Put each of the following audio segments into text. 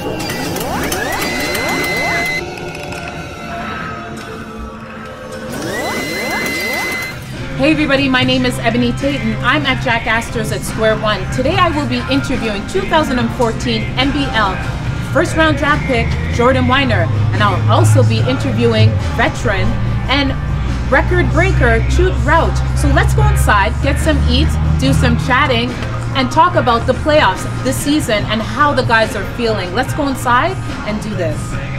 Hey everybody, my name is Ebony Tate and I'm at Jack Astor's at Square One. Today I will be interviewing 2014 NBL first round draft pick Jordan Weidner and I'll also be interviewing veteran and record breaker Tut Ruach. So let's go inside, get some eats, do some chatting, and talk about the playoffs this season and how the guys are feeling. Let's go inside and do this.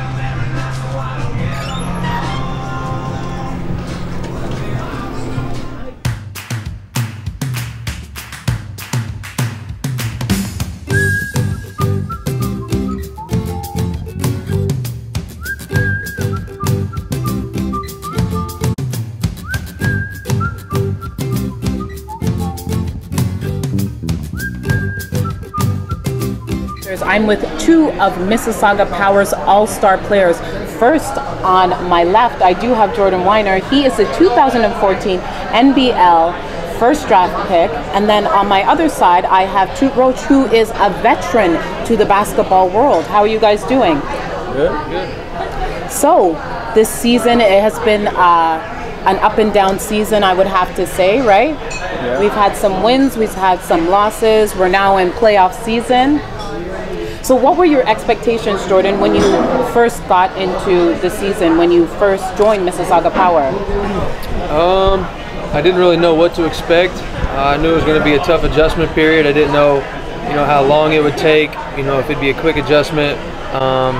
I'm with two of Mississauga Power's all-star players. First, on my left, I do have Jordan Weidner. He is the 2014 NBL first draft pick. And then on my other side, I have Tut Ruach, who is a veteran to the basketball world. How are you guys doing? Good, good. So, this season, it has been uh, an up and down season, I would have to say, right? Yeah. We've had some wins, we've had some losses. We're now in playoff season. So, what were your expectations, Jordan, when you first got into the season, when you first joined Mississauga Power? Um, I didn't really know what to expect. Uh, I knew it was going to be a tough adjustment period. I didn't know, you know, how long it would take. You know, if it'd be a quick adjustment. Um,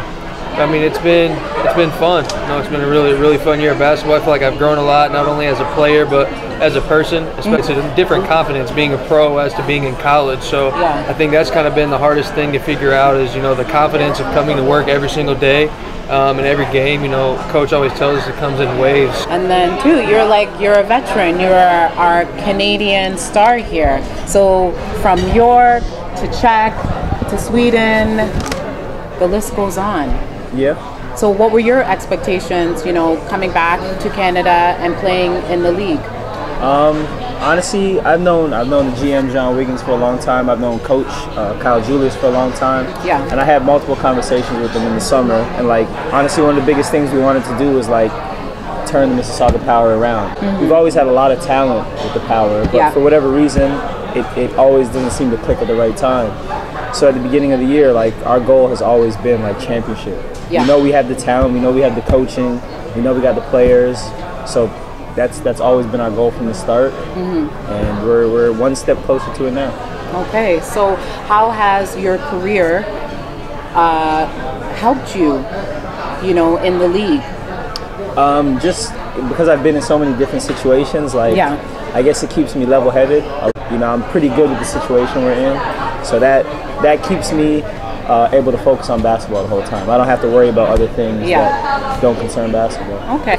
I mean, it's been it's been fun. You know, it's been a really really fun year of basketball. I feel like I've grown a lot, not only as a player but as a person. Especially a different confidence being a pro as to being in college. So Yeah. I think that's kind of been the hardest thing to figure out is you know the confidence of coming to work every single day. Um, and every game, you know, coach always tells us it comes in waves. And then, too, you're like, you're a veteran. You're our, our Canadian star here. So, from York to Czech to Sweden, the list goes on. Yeah. So, what were your expectations, you know, coming back to Canada and playing in the league? Um, honestly, I've known I've known the GM John Wiggins for a long time. I've known Coach uh, Kyle Julius for a long time. Yeah. And I had multiple conversations with them in the summer. And like honestly, one of the biggest things we wanted to do was like turn the Mississauga Power around. We've always had a lot of talent with the Power, but Mm-hmm. Yeah. for whatever reason, it, it always doesn't seem to click at the right time. So at the beginning of the year, like our goal has always been like championship. Yeah. We know we have the talent, we know we have the coaching, we know we got the players. So that's that's always been our goal from the start, Mm-hmm. and we're, we're one step closer to it now. Okay, so how has your career uh, helped you, you know, in the league? Um, just because I've been in so many different situations, like Yeah. I guess it keeps me level-headed. You know, I'm pretty good with the situation we're in, so that that keeps me uh, able to focus on basketball the whole time. I don't have to worry about other things Yeah. that don't concern basketball. Okay.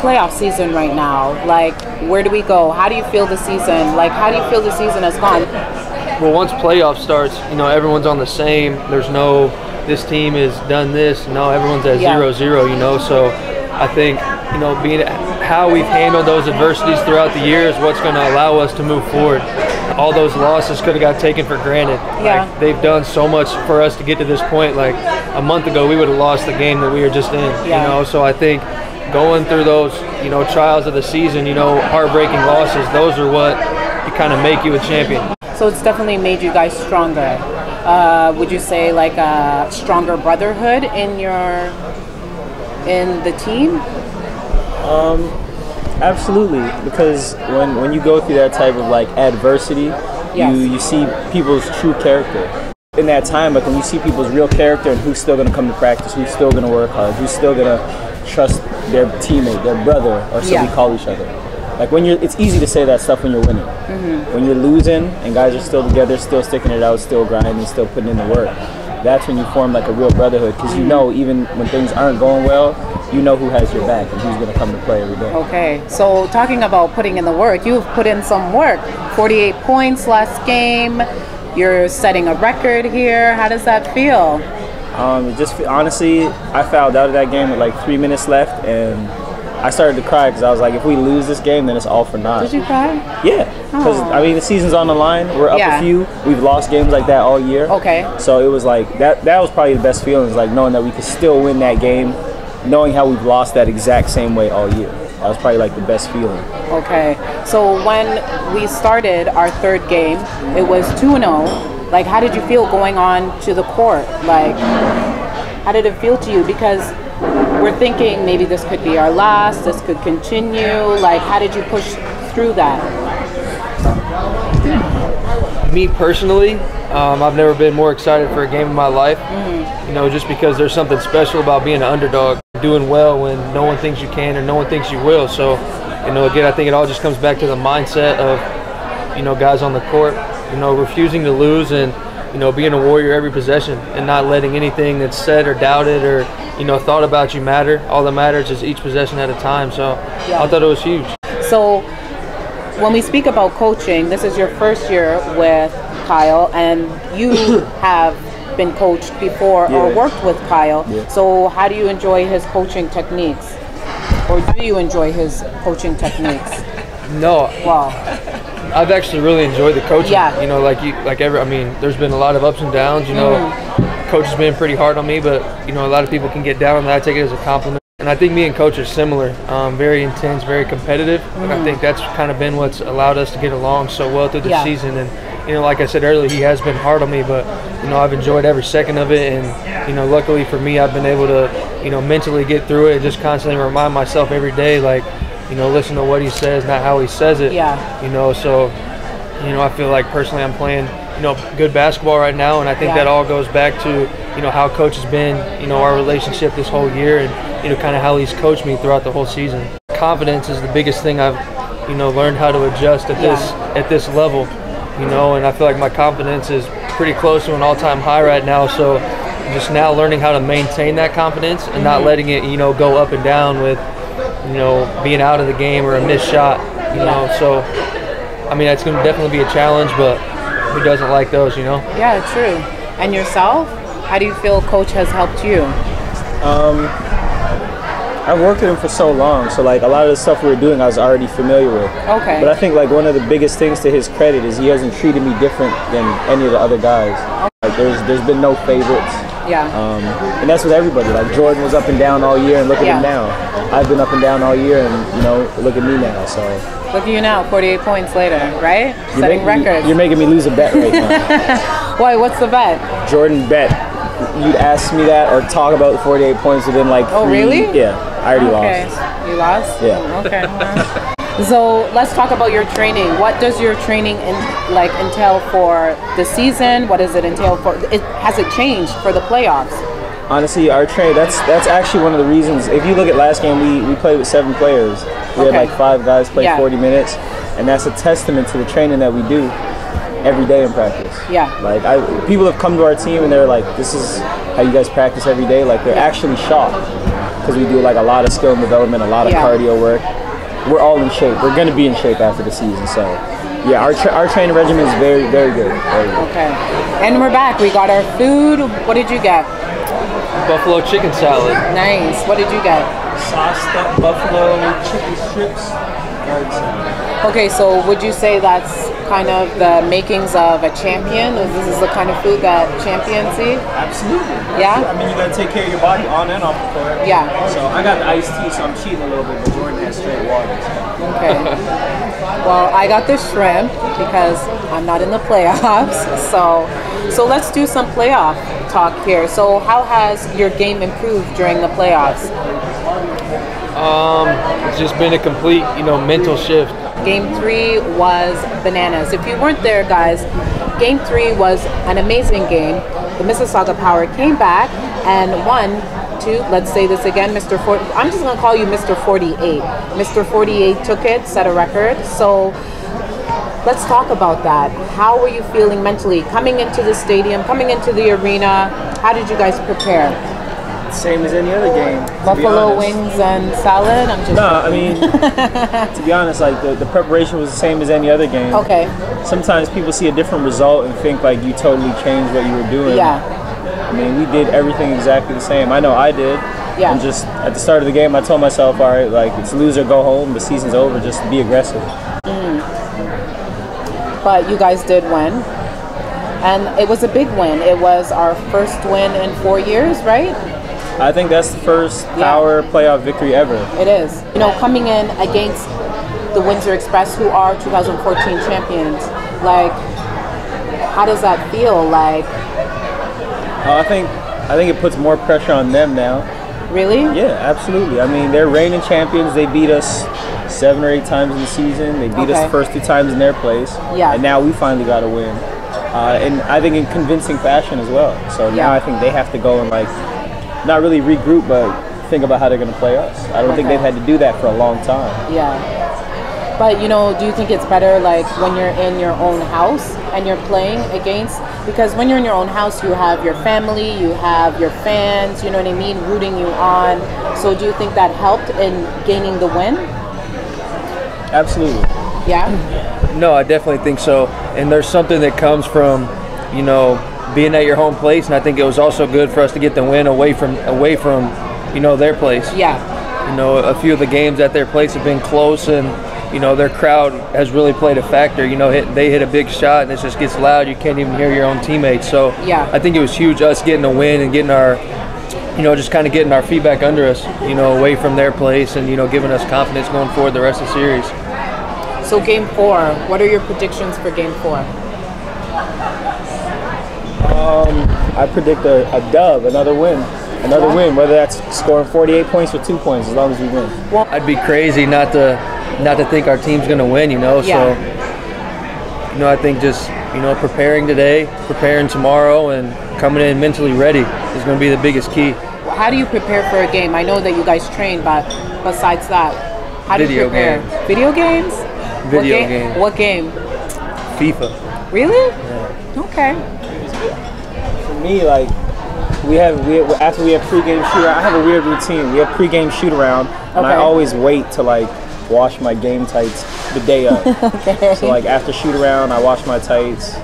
Playoff season right now. Like, where do we go? How do you feel the season? Like, how do you feel the season has gone? Well, once playoff starts, you know everyone's on the same. There's no this team has done this. No, everyone's at Yeah. zero zero. You know, so I think you know being how we've handled those adversities throughout the year is what's going to allow us to move forward. All those losses could have got taken for granted. Yeah. Like, they've done so much for us to get to this point. Like a month ago, we would have lost the game that we were just in. Yeah. You know, so I think going through those you know trials of the season, you know, heartbreaking losses, those are what kind of make you a champion. So it's definitely made you guys stronger. Uh, would you say like a stronger brotherhood in your in the team? Um, Absolutely, because when, when you go through that type of like adversity, Yes. you you see people's true character. In that time, like when you see people's real character and who's still gonna come to practice, who's still gonna work hard, who's still gonna trust their teammate, their brother, or so Yeah. we call each other. Like when you're, it's easy to say that stuff when you're winning. Mm-hmm. When you're losing and guys are still together, still sticking it out, still grinding, still putting in the work. That's when you form like a real brotherhood because you mm-hmm. know even when things aren't going well, you know who has your back and who's gonna come to play every day. Okay, so talking about putting in the work, you've put in some work. 48 points last game. You're setting a record here. How does that feel? Um, it just honestly, I fouled out of that game with like three minutes left, and I started to cry because I was like, if we lose this game, then it's all for naught. Did you cry? Yeah, because I mean the season's on the line. We're up Yeah. a few. We've lost games like that all year. Okay. So it was like that. That was probably the best feeling, is like knowing that we could still win that game, knowing how we've lost that exact same way all year. That was probably like the best feeling. Okay. So when we started our third game, it was 2 and 0. Like, how did you feel going on to the court? Like, how did it feel to you? Because we're thinking maybe this could be our last, this could continue. Like, how did you push through that? me personally, um, I've never been more excited for a game in my life. You know, just because there's something special about being an underdog, doing well when no one thinks you can or no one thinks you will. So, you know, again, I think it all just comes back to the mindset of, you know, guys on the court, you know, refusing to lose and, you know, being a warrior every possession and not letting anything that's said or doubted or, you know, thought about you matter. All that matters is each possession at a time. So Yeah. I thought it was huge. So, when we speak about coaching, this is your first year with Kyle, and you have been coached before or worked with Kyle. Yeah. So, how do you enjoy his coaching techniques? Or do you enjoy his coaching techniques? No, Wow. I've actually really enjoyed the coaching. Yeah. You know, like you, like every. I mean, there's been a lot of ups and downs. You know, Mm-hmm. coach has been pretty hard on me, but you know, a lot of people can get down on that. I take it as a compliment. And I think me and coach are similar. Um, very intense, very competitive. And I think that's kind of been what's allowed us to get along so well through the Mm-hmm. Yeah. season. And you know, like I said earlier, he has been hard on me, but you know, I've enjoyed every second of it. And you know, luckily for me, I've been able to you know mentally get through it and just constantly remind myself every day, like you know, listen to what he says, not how he says it. Yeah. You know, so you know, I feel like personally I'm playing, you know, good basketball right now, and I think Yeah. that all goes back to, you know, how coach has been, you know, our relationship this whole year, and you know, kind of how he's coached me throughout the whole season. Confidence is the biggest thing I've, you know, learned how to adjust at this at this level, you know, and I feel like my confidence is pretty close to an all-time high right now. So, just now learning how to maintain that confidence and not mm-hmm. letting it, you know, go up and down with, you know, being out of the game or a missed shot, you know. So, I mean, it's going to definitely be a challenge, but who doesn't like those, you know? Yeah, true. And yourself? How do you feel coach has helped you? Um, I've worked with him for so long, so like a lot of the stuff we were doing, I was already familiar with. Okay. But I think like one of the biggest things to his credit is he hasn't treated me different than any of the other guys. Like there's there's been no favorites. Yeah. Um, and that's with everybody. Like Jordan was up and down all year, and look at Yeah. him now. I've been up and down all year, and you know, look at me now. So Look at you now, 48 points later, right? you're Setting making records. you're making me lose a bet right now. Why, what's the bet? Jordan bet. You'd ask me that or talk about 48 points within like. Oh, three- really? Yeah, I already Okay. lost. You lost? Yeah. Okay. So let's talk about your training. What does your training in, like entail for the season? What does it entail for? It has it changed for the playoffs? Honestly, our train that's that's actually one of the reasons. If you look at last game, we, we played with seven players. We Okay. had like five guys play Yeah. 40 minutes, and that's a testament to the training that we do every day in practice. Yeah. Like I, people have come to our team and they're like, "This is how you guys practice every day." Like they're actually shocked because we do like a lot of skill and development, a lot of Yeah. cardio work. We're all in shape. We're gonna be in shape after the season. So, yeah, our tra- our training regimen is very very good. Very good. Okay. And we're back. We got our food. What did you get? Buffalo chicken salad. Nice. What did you get? Sauced up buffalo chicken strips. Okay, so would you say that's kind of the makings of a champion? This is the kind of food that champions eat? Absolutely. Yeah? I mean, you gotta take care of your body on and off the court. Yeah. So I got the iced tea, so I'm cheating a little bit, but Jordan has straight water. so. Okay. well, I got the shrimp because I'm not in the playoffs. So, so let's do some playoff talk here. So, how has your game improved during the playoffs? Um, It's just been a complete, you know, mental shift. Game three was bananas. If you weren't there, guys, game three was an amazing game. The Mississauga Power came back and won to, let's say this again, Mr. 40. I'm just going to call you Mr. 48. Mr. 48 took it, set a record. So let's talk about that. How were you feeling mentally coming into the stadium, coming into the arena? How did you guys prepare? Same as any other game. Buffalo wings and salad? I'm just. No, I mean, to be honest, like the, the preparation was the same as any other game. Okay. Sometimes people see a different result and think like you totally changed what you were doing. Yeah. I mean, we did everything exactly the same. I know I did. Yeah. And just at the start of the game, I told myself, all right, like it's lose or go home. The season's over. Just be aggressive. Mm. but you guys did win. And it was a big win. It was our first win in four years, right? I think that's the first power playoff victory ever. It is. You know, coming in against the Windsor Express, who are 2014 champions, like, how does that feel? Like, Uh, I think I think it puts more pressure on them now. really? Yeah, absolutely. I mean, they're reigning champions. They beat us seven or eight times in the season. They beat us the first two times in their place. Yeah. And now we finally got a win. Uh, and I think in convincing fashion as well. So now I think they have to go and like, not really regroup, but think about how they're going to play us. I don't think they've had to do that for a long time. Yeah. But you know, do you think it's better like when you're in your own house and you're playing against because when you're in your own house you have your family, you have your fans, you know what I mean, rooting you on. So do you think that helped in gaining the win? Absolutely. Yeah. No, I definitely think so. And there's something that comes from, you know, being at your home place, and I think it was also good for us to get the win away from away from, you know, their place. Yeah. You know, a few of the games at their place have been close, and you know their crowd has really played a factor. You know, hit, they hit a big shot, and it just gets loud. You can't even hear your own teammates. So Yeah. I think it was huge us getting a win and getting our, you know, just kind of getting our feedback under us. You know, away from their place, and you know, giving us confidence going forward the rest of the series. So game four, what are your predictions for game four? Um, I predict a, a dub, another win. Another win, whether that's scoring 48 points or two points, as long as we win. I'd be crazy not to not to think our team's gonna win, you know. Yeah. So you know, I think just you know preparing today, preparing tomorrow, and coming in mentally ready is gonna be the biggest key. How do you prepare for a game? I know that you guys train, but besides that, how do you prepare? games. Video games? Video what ga- games. What game? FIFA. Really? Okay. Me, like we have we after we have pregame shoot around. I have a weird routine. We have pregame shoot around, and I always wait to like wash my game tights the day of. So like after shoot around, I wash my tights,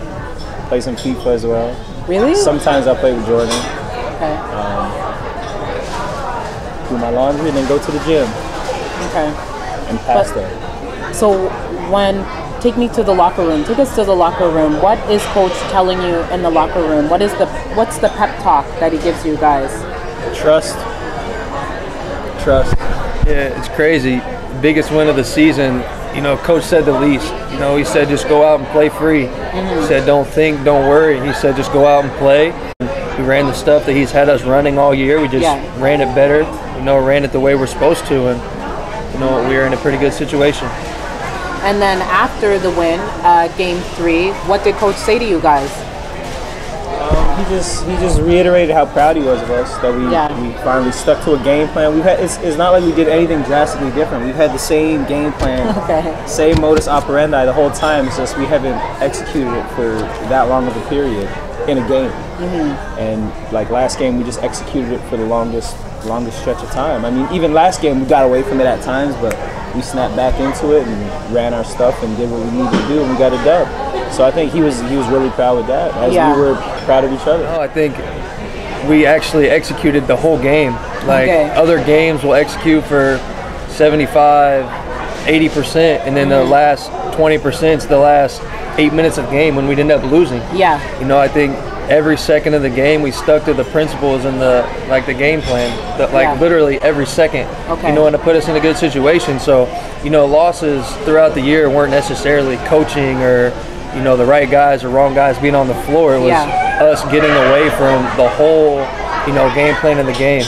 play some FIFA as well. Really? Sometimes I play with Jordan, okay. Um, do my laundry, and then go to the gym Okay. and pasta. that. So when take me to the locker room. Take us to the locker room. What is coach telling you in the locker room? What is the what's the pep talk that he gives you guys? Trust, trust. Yeah, it's crazy. Biggest win of the season. You know, coach said the least. You know, he said just go out and play free. Mm-hmm. He said don't think, don't worry. He said just go out and play. We ran the stuff that he's had us running all year. We just Yeah. ran it better. You know, ran it the way we're supposed to, and you know we are in a pretty good situation. And then after the win, uh, game three, what did coach say to you guys? He just he just reiterated how proud he was of us that we Yeah. we finally stuck to a game plan. We've had it's, it's not like we did anything drastically different. We've had the same game plan, Okay. same modus operandi the whole time. It's just we haven't executed it for that long of a period in a game. And like last game, we just executed it for the longest longest stretch of time. I mean, even last game we got away from it at times, but we snapped back into it and ran our stuff and did what we needed to do, and we got a dub. So I think he was he was really proud with that, as Yeah. we were proud of each other. No, I think we actually executed the whole game. Like Okay. other games will execute for 75, 80%, and then the mm-hmm. last 20% is the last eight minutes of game when we'd end up losing. Yeah. You know, I think every second of the game we stuck to the principles and the like the game plan. The, like Yeah. literally every second. Okay. You know, and to put us in a good situation. So, you know, losses throughout the year weren't necessarily coaching or you know the right guys or wrong guys being on the floor. It was Yeah. us getting away from the whole you know game plan of the game.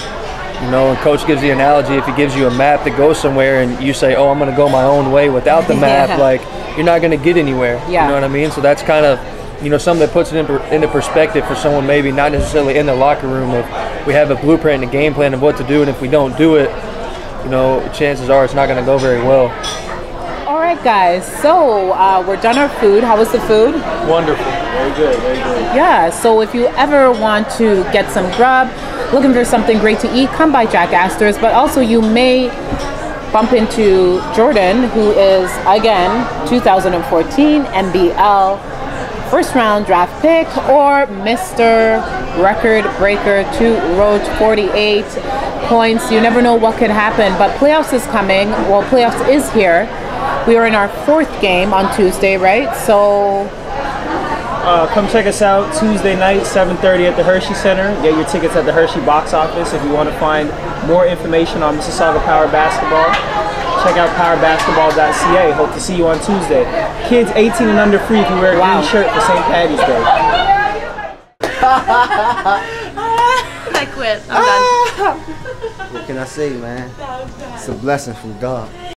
You know, and coach gives the analogy if he gives you a map that goes somewhere and you say, "Oh, I'm going to go my own way without the map," Yeah. like you're not going to get anywhere. Yeah. You know what I mean? So that's kind of you know something that puts it in, per- into perspective for someone maybe not necessarily in the locker room of we have a blueprint and a game plan of what to do, and if we don't do it, you know, chances are it's not going to go very well. All right, guys. So uh, we're done our food. How was the food? Wonderful. Very good, very good. Yeah, so if you ever want to get some grub, looking for something great to eat, come by Jack Astor's. But also, you may bump into Jordan, who is, again, 2014 NBL first round draft pick, or Mr. Record Breaker to Road 48 points. You never know what could happen. But playoffs is coming. Well, playoffs is here. We are in our fourth game on Tuesday, right? So Uh, come check us out Tuesday night, 7:30 at the Hershey Center. Get your tickets at the Hershey box office. If you want to find more information on Mississauga Power Basketball, check out powerbasketball.ca. Hope to see you on Tuesday. Kids 18 and under free if you wear a Wow. green shirt for St. Patty's Day. I quit. I'm done. What can I say, man? It's a blessing from God.